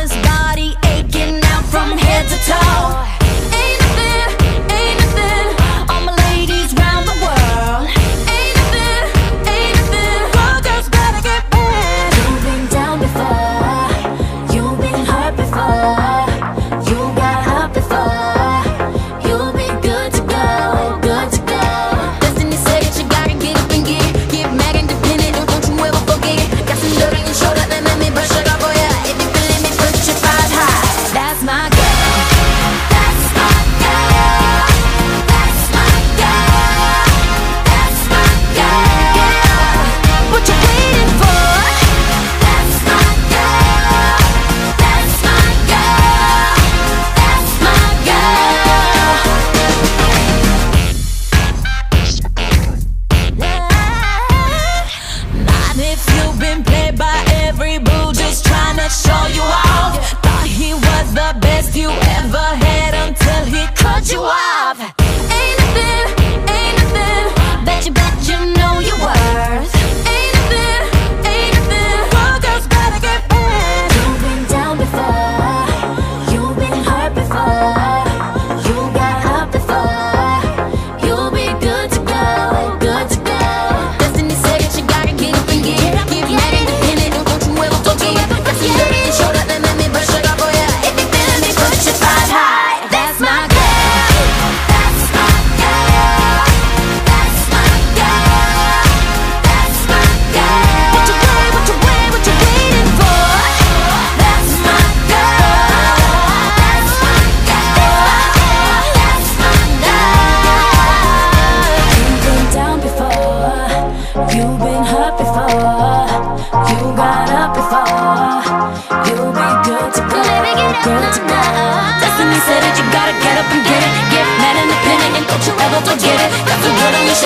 mama's body aching out from head to toe. been hurt before. You got up before. You'll be good to go. Baby, get it, good to go. Destiny said it, you gotta get up and get it. Get mad and independent and don't you ever forget it. Got the good on your